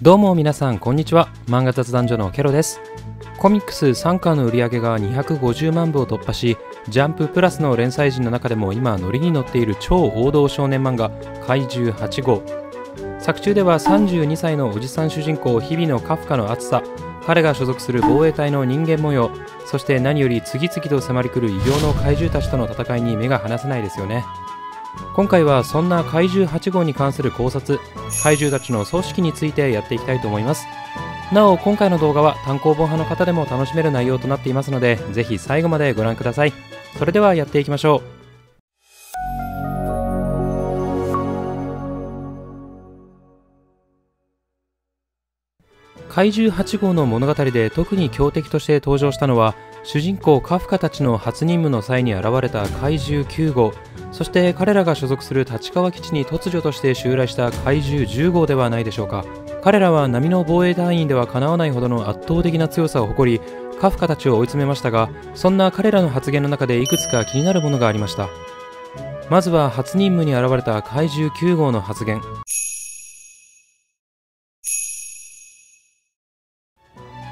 どうも皆さんこんにちは。漫画雑談所のケロです。コミックス3巻の売り上げが250万部を突破しジャンププラスの連載陣の中でも今ノリに乗っている超王道少年漫画怪獣8号。作中では32歳のおじさん主人公日々のカフカの熱さ彼が所属する防衛隊の人間模様そして何より次々と迫り来る異形の怪獣たちとの戦いに目が離せないですよね。今回はそんな怪獣8号に関する考察怪獣たちの組織についてやっていきたいと思います。なお今回の動画は単行本派の方でも楽しめる内容となっていますのでぜひ最後までご覧ください。それではやっていきましょう。怪獣8号の物語で特に強敵として登場したのは主人公カフカたちの初任務の際に現れた怪獣9号。そして彼らが所属する立川基地に突如として襲来した怪獣10号ではないでしょうか。彼らは波の防衛隊員ではかなわないほどの圧倒的な強さを誇りカフカたちを追い詰めましたがそんな彼らの発言の中でいくつか気になるものがありました。まずは初任務に現れた怪獣9号の発言。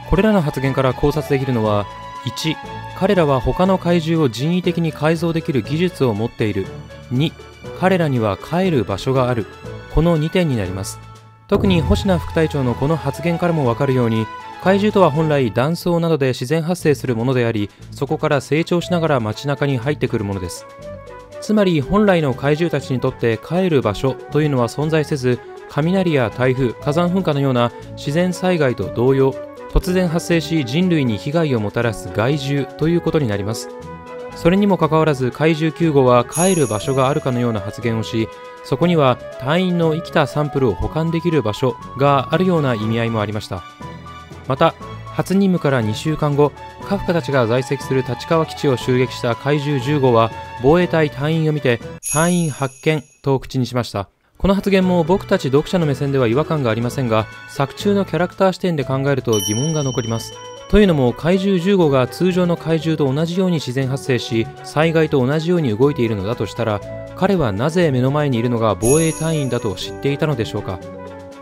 これらの発言から考察できるのは1彼らは他の怪獣を人為的に改造できる技術を持っている。2彼らには帰る場所がある。この2点になります。特に星名副隊長のこの発言からもわかるように怪獣とは本来断層などで自然発生するものでありそこから成長しながら街中に入ってくるものです。つまり本来の怪獣たちにとって帰る場所というのは存在せず雷や台風火山噴火のような自然災害と同様突然発生し人類に被害をもたらす害獣ということになります。それにもかかわらず怪獣9号は帰る場所があるかのような発言をしそこには隊員の生きたサンプルを保管できる場所があるような意味合いもありました。また初任務から2週間後カフカたちが在籍する立川基地を襲撃した怪獣10号は防衛隊隊員を見て隊員発見と口にしました。この発言も僕たち読者の目線では違和感がありませんが作中のキャラクター視点で考えると疑問が残ります。というのも怪獣10号が通常の怪獣と同じように自然発生し災害と同じように動いているのだとしたら彼はなぜ目の前にいるのが防衛隊員だと知っていたのでしょうか。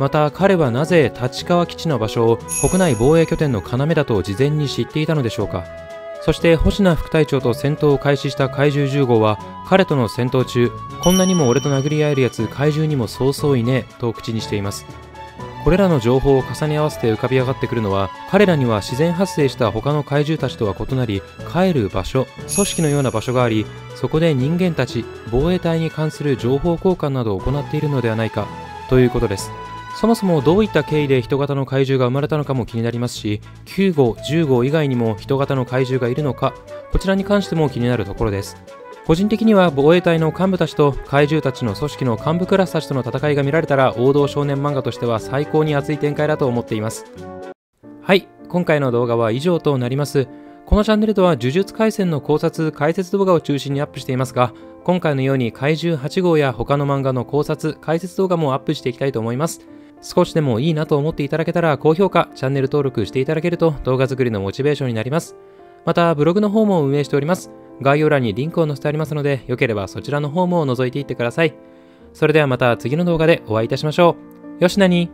また彼はなぜ立川基地の場所を国内防衛拠点の要だと事前に知っていたのでしょうか。そして星名副隊長と戦闘を開始した怪獣10号は彼との戦闘中こんなにも俺と殴り合えるやつ怪獣にもそうそういねえと口にしています。これらの情報を重ね合わせて浮かび上がってくるのは彼らには自然発生した他の怪獣たちとは異なり帰る場所組織のような場所がありそこで人間たち防衛隊に関する情報交換などを行っているのではないかということです。そもそもどういった経緯で人型の怪獣が生まれたのかも気になりますし9号10号以外にも人型の怪獣がいるのかこちらに関しても気になるところです。個人的には防衛隊の幹部たちと怪獣たちの組織の幹部クラスたちとの戦いが見られたら王道少年漫画としては最高に熱い展開だと思っています。はい今回の動画は以上となります。このチャンネルでは呪術廻戦の考察解説動画を中心にアップしていますが今回のように怪獣8号や他の漫画の考察解説動画もアップしていきたいと思います。少しでもいいなと思っていただけたら高評価、チャンネル登録していただけると動画作りのモチベーションになります。また、ブログの方も運営しております。概要欄にリンクを載せてありますので、よければそちらの方も覗いていってください。それではまた次の動画でお会いいたしましょう。よしなに